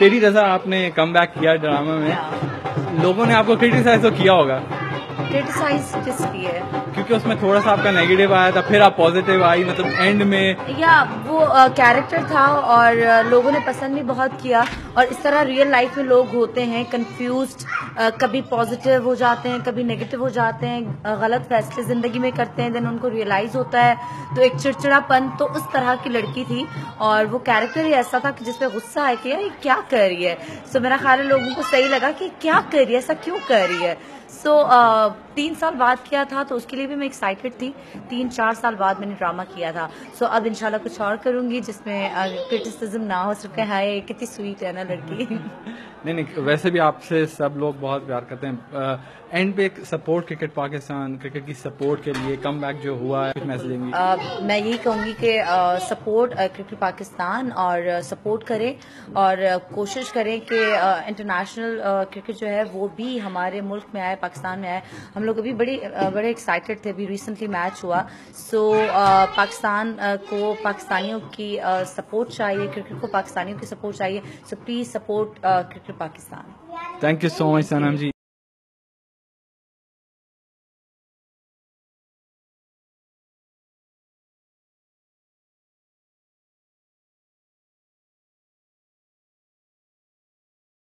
तेरी जैसा आपने कम बैक किया ड्रामा में। लोगों ने आपको क्रिटिसाइज तो किया होगा। क्रिटिसाइज किस लिए क्योंकि उसमें थोड़ा सा आपका नेगेटिव आया था फिर आप पॉजिटिव आई मतलब एंड में। या वो कैरेक्टर था और लोगों ने पसंद भी बहुत किया और इस तरह रियल लाइफ में लोग होते हैं कंफ्यूज कभी पॉजिटिव हो जाते हैं कभी नेगेटिव हो जाते हैं गलत फैसले ज़िंदगी में करते हैं देन उनको रियलाइज़ होता है। तो एक चिड़चिड़ापन तो उस तरह की लड़की थी और वो कैरेक्टर ही ऐसा था कि जिसपे गुस्सा है कि यार ये क्या कर रही है? सो so, मेरा ख्याल है लोगों को सही लगा कि क्या कर रही है? ऐसा क्यों कर रही है? सो so, uh, तीन साल बाद किया था तो उसके लिए भी मैं एक्साइटेड थी। तीन चार साल बाद मैंने ड्रामा किया था। सो so, अब इंशाल्लाह कुछ और करूँगी जिसमें क्रिटिसिज्म uh, ना हो सके हाय कितनी स्वीट है ना लड़की. नहीं नहीं वैसे भी आपसे सब लोग बहुत प्यार करते हैं। एंड पे सपोर्ट क्रिकेट पाकिस्तान क्रिकेट की सपोर्ट के लिए कम जो हुआ है मैसेज uh, मैं यही कहूँगी कि सपोर्ट क्रिकेट पाकिस्तान और सपोर्ट करें और कोशिश करें कि इंटरनेशनल क्रिकेट जो है वो भी हमारे मुल्क में आए। पाकिस्तान में आए। हम लोग अभी बड़ी बड़े एक्साइटेड थे। अभी रिसेंटली मैच हुआ। सो so, पाकिस्तान को पाकिस्तानियों की सपोर्ट चाहिए क्रिकेट को पाकिस्तानियों की सपोर्ट चाहिए। So please support cricket Pakistan. Thank you so much Sanam ji.